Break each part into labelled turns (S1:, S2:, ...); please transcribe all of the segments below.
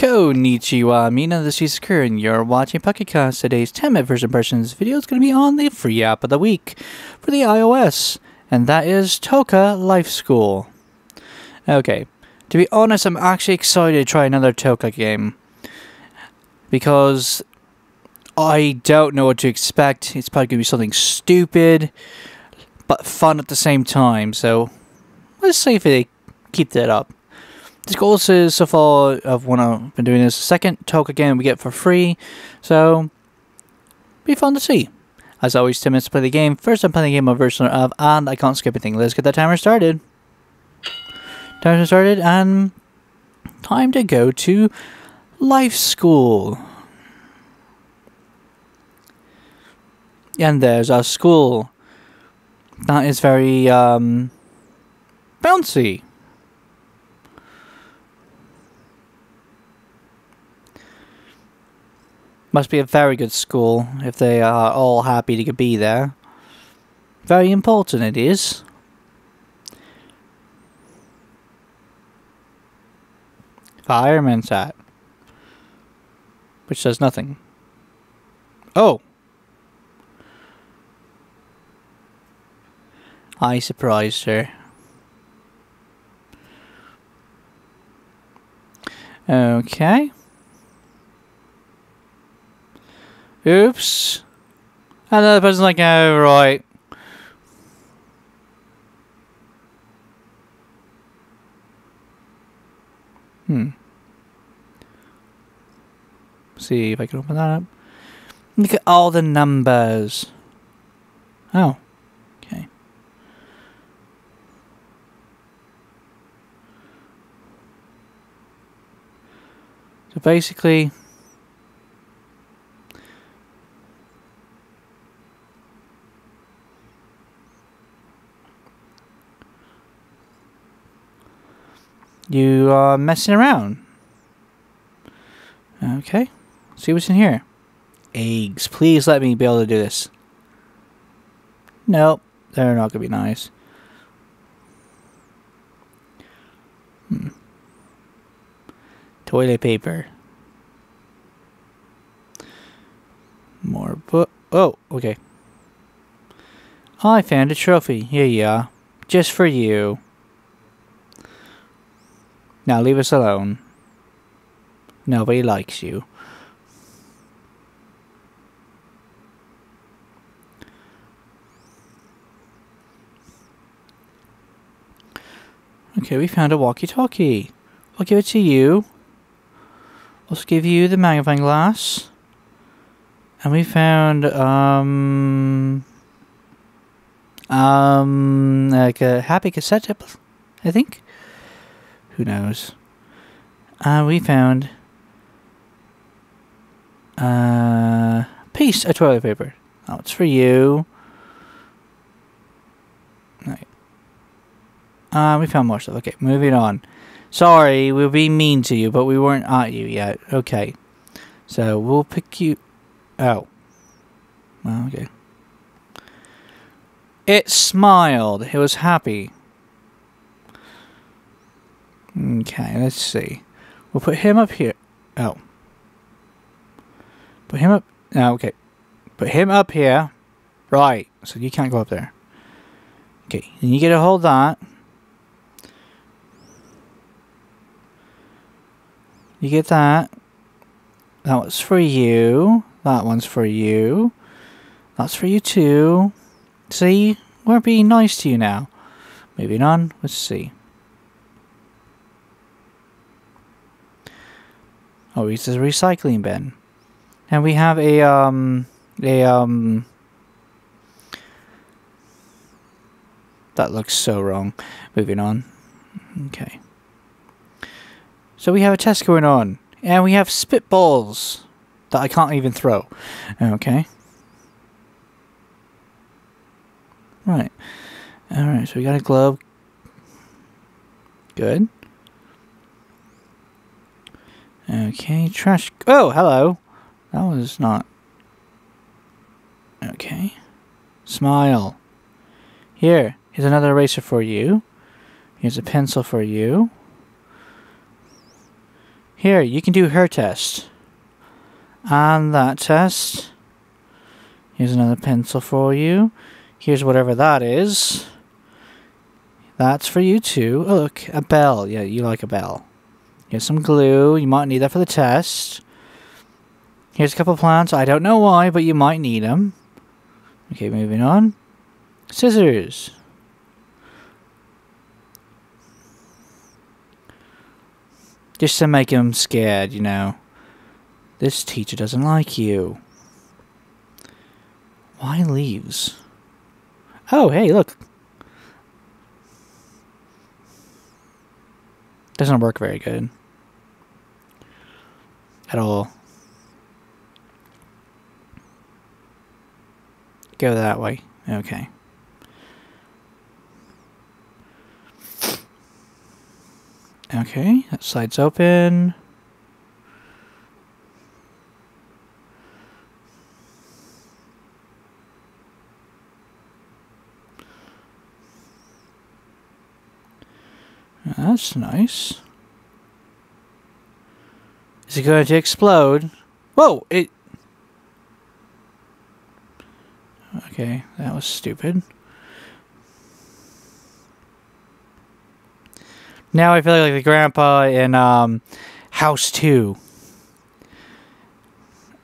S1: Konnichiwa, Mina, this is Tsakura, and you're watching PokeCast. Today's 10 minute impressions video is going to be on the free app of the week for the iOS, and that is Toca Life School. Okay, to be honest, I'm actually excited to try another Toca game because I don't know what to expect. It's probably going to be something stupid but fun at the same time, so let's see if they keep that up. This goal is so far of when I've been doing this second Toca again we get for free, so be fun to see. As always, 10 minutes to play the game. First, I'm playing the game on version of, and I can't skip anything. Let's get that timer started. Timer started, and time to go to life school. And there's our school. That is very um, bouncy. Must be a very good school if they are all happy to be there. Very important it is. Fireman's hat. Which says nothing. Oh! I surprised her. Okay. Oops. Another person's like, oh, right. Hmm. See if I can open that up. Look at all the numbers. Oh. Okay. So basically, You are messing around. Okay. See what's in here. Eggs. Please let me be able to do this. Nope. They're not going to be nice. Hmm. Toilet paper. More book. Oh, okay. I found a trophy. Here are. Just for you. Now leave us alone. Nobody likes you. Okay, we found a walkie-talkie. I'll give it to you. Let's give you the magnifying glass. And we found, um... Um, like a happy cassette I think. Who knows? Uh, we found uh, piece of toilet paper. Oh, it's for you. Right. Uh, we found more stuff. Okay, moving on. Sorry, we'll be mean to you, but we weren't at you yet. Okay. So, we'll pick you... Oh. Well, okay. It smiled. It was happy. Okay, let's see. We'll put him up here. Oh. Put him up. No, okay. Put him up here. Right. So you can't go up there. Okay. And you get a hold that. You get that. That one's for you. That one's for you. That's for you too. See? We're being nice to you now. Moving on. Let's see. Oh, it's a recycling bin. And we have a, um, a, um, that looks so wrong. Moving on. Okay. So we have a test going on. And we have spitballs that I can't even throw. Okay. Right. Alright, so we got a glove. Good. Okay, trash. Oh, hello. That was not. Okay. Smile. Here, here's another eraser for you. Here's a pencil for you. Here, you can do her test. And that test. Here's another pencil for you. Here's whatever that is. That's for you too. Oh, look, a bell. Yeah, you like a bell. Here's some glue. You might need that for the test. Here's a couple plants. I don't know why, but you might need them. Okay, moving on. Scissors. Just to make him scared, you know. This teacher doesn't like you. Why leaves? Oh, hey, look. Doesn't work very good. At all. Go that way. Okay. Okay, that side's open. That's nice. Is it going to explode? Whoa! It. Okay, that was stupid. Now I feel like the grandpa in um, House 2.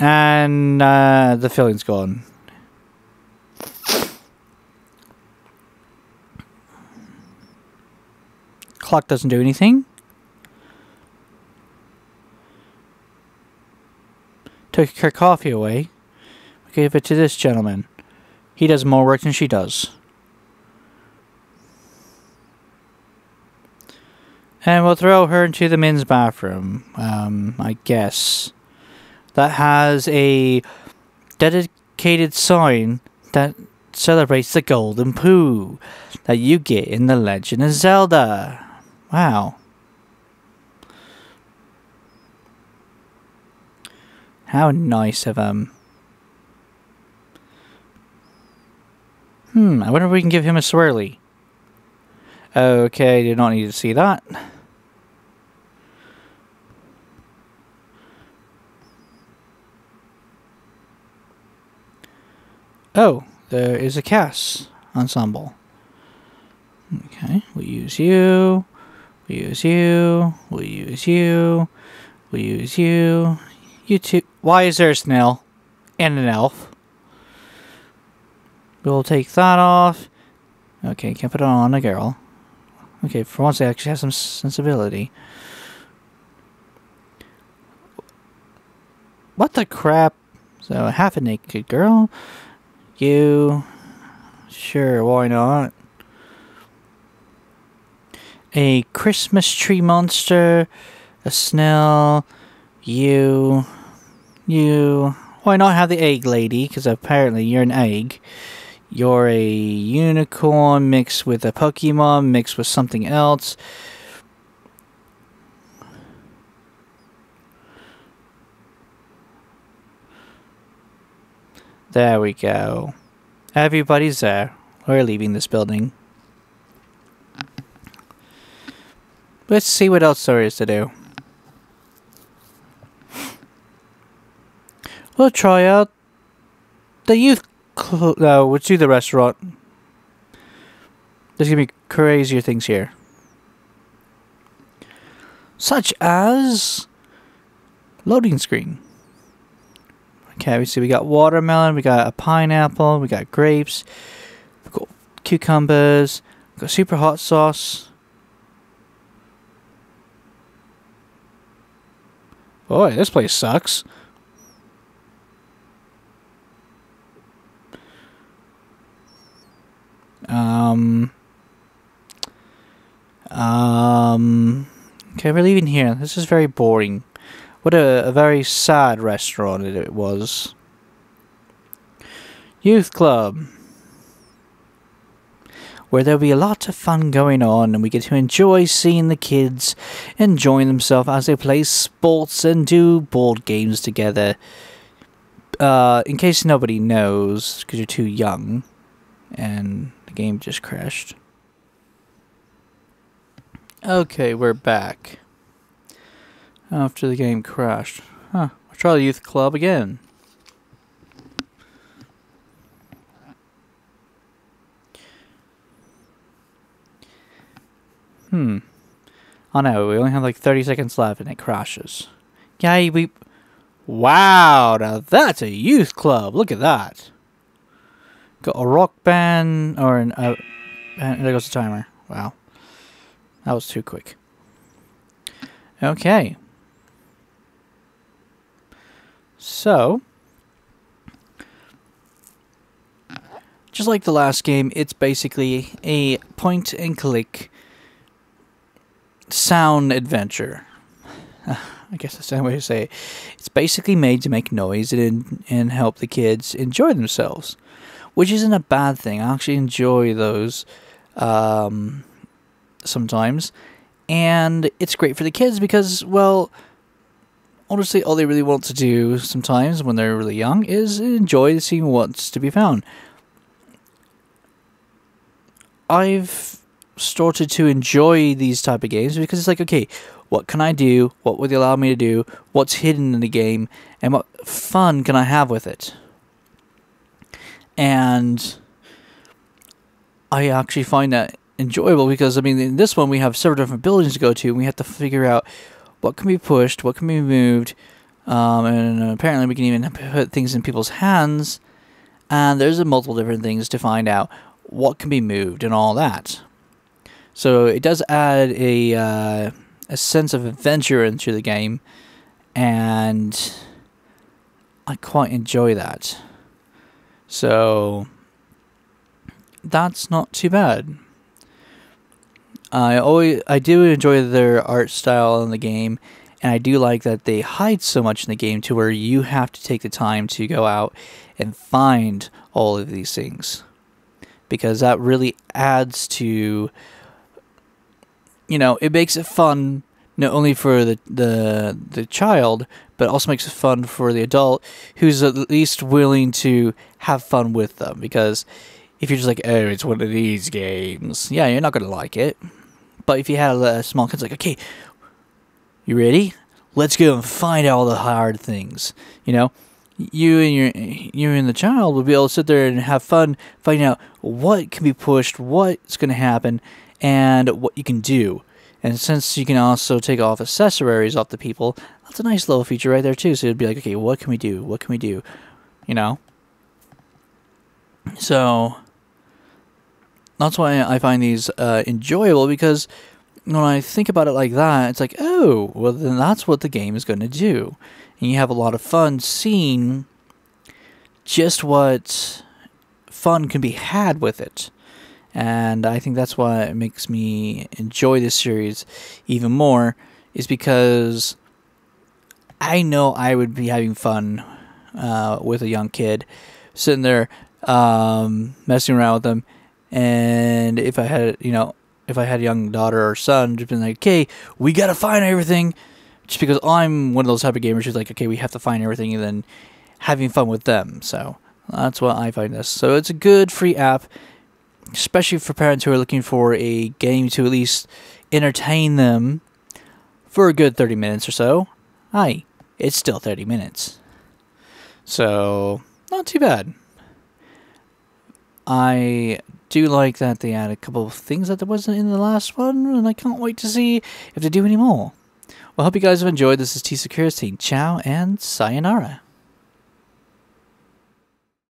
S1: And uh, the filling's gone. Clock doesn't do anything. Took her coffee away. Gave it to this gentleman. He does more work than she does. And we'll throw her into the men's bathroom, um, I guess. That has a dedicated sign that celebrates the golden poo that you get in The Legend of Zelda. Wow. How nice of them. Hmm, I wonder if we can give him a swirly. Okay, did not need to see that. Oh, there is a cast ensemble. Okay, we use you, we use you, we use you, we use you, you. Why is there a snail and an elf? We'll take that off. Okay, can't put it on a girl. Okay, for once they actually have some sensibility. What the crap? So, half a naked girl. You. Sure, why not? A Christmas tree monster. A snail. You. You. Why not have the egg lady? Because apparently you're an egg. You're a unicorn mixed with a Pokemon mixed with something else. There we go. Everybody's there. We're leaving this building. Let's see what else there is to do. We'll try out the youth cl- no, let's do the restaurant. There's gonna be crazier things here. Such as loading screen. Okay, we see we got watermelon, we got a pineapple, we got grapes, we got cucumbers, we got super hot sauce. Boy, this place sucks. Um. Um. Okay, we're leaving here. This is very boring. What a, a very sad restaurant it was. Youth Club. Where there'll be a lot of fun going on, and we get to enjoy seeing the kids enjoying themselves as they play sports and do board games together. Uh, in case nobody knows, because you're too young, and the game just crashed. Okay, we're back. after the game crashed. Huh. I'll try the youth club again. Hmm. Oh no, we only have like 30 seconds left and it crashes. Yay, we... Wow, now that's a youth club. Look at that. Got a rock band, or an... Uh, and there goes the timer. Wow. That was too quick. Okay. So... Just like the last game, it's basically a point and click sound adventure. I guess that's the way to say it. It's basically made to make noise and and help the kids enjoy themselves, which isn't a bad thing. I actually enjoy those um, sometimes, and it's great for the kids because, well, honestly, all they really want to do sometimes when they're really young is enjoy seeing what's to be found. I've started to enjoy these type of games because it's like, okay, what can I do? What would they allow me to do? What's hidden in the game? And what fun can I have with it? And I actually find that enjoyable because, I mean, in this one we have several different buildings to go to and we have to figure out what can be pushed, what can be moved, um, and apparently we can even put things in people's hands. And there's a multiple different things to find out what can be moved and all that. So it does add a uh, a sense of adventure into the game, and I quite enjoy that. So that's not too bad. I always I do enjoy their art style in the game, and I do like that they hide so much in the game to where you have to take the time to go out and find all of these things because that really adds to you know, it makes it fun not only for the the the child, but also makes it fun for the adult who's at least willing to have fun with them. Because if you're just like, oh, it's one of these games, yeah, you're not gonna like it. But if you had a small kid's like, okay, you ready? Let's go and find all the hard things. You know, you and your you and the child will be able to sit there and have fun finding out what can be pushed, what's going to happen, and what you can do. And since you can also take off accessories off the people, that's a nice little feature right there too. So it'd be like, okay, what can we do? What can we do? You know? So that's why I find these uh, enjoyable because when I think about it like that, it's like, oh, well, then that's what the game is going to do. And you have a lot of fun seeing just what fun can be had with it and I think that's why it makes me enjoy this series even more is because I know I would be having fun uh, with a young kid sitting there um, messing around with them and if I had you know if I had a young daughter or son just been like okay we gotta find everything just because I'm one of those type of gamers who's like okay we have to find everything and then having fun with them so that's what I find this so it's a good free app especially for parents who are looking for a game to at least entertain them for a good 30 minutes or so. Hi, it's still 30 minutes. So, not too bad. I do like that they add a couple of things that there wasn't in the last one, and I can't wait to see if they do any more. Well, I hope you guys have enjoyed. This is Tsakura. Ciao and sayonara.